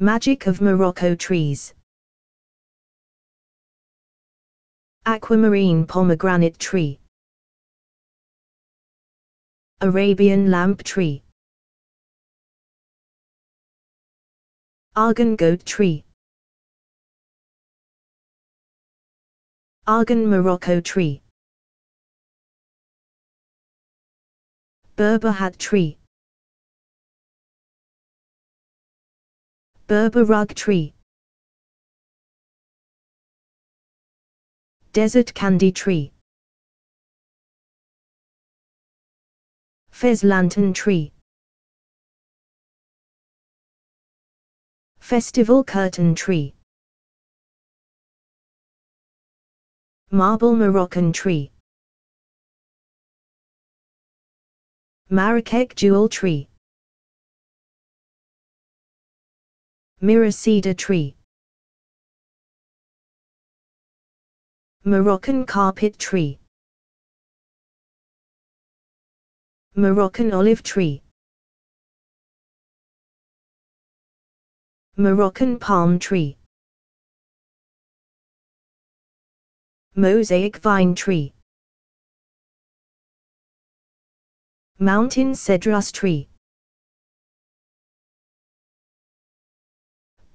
Magic of Morocco trees. Aquamarine pomegranate tree. Arabian lamp tree. Argan goat tree. Argan Morocco tree. Berber hat tree. Berber rug tree. Desert candy tree. Fez lantern tree. Festival curtain tree. Marble Moroccan tree. Marrakech jewel tree. Mirror cedar tree. Moroccan carpet tree. Moroccan olive tree. Moroccan palm tree. Mosaic vine tree. Mountain cedrus tree.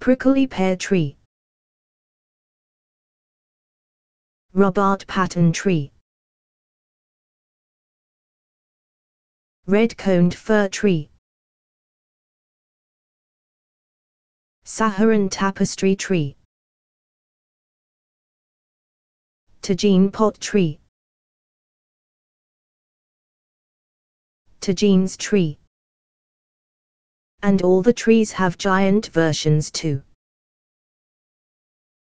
Prickly pear tree. Rabat pattern tree. Red-coned fir tree. Saharan tapestry tree. Tagine pot tree. Tagine's tree. And all the trees have giant versions too.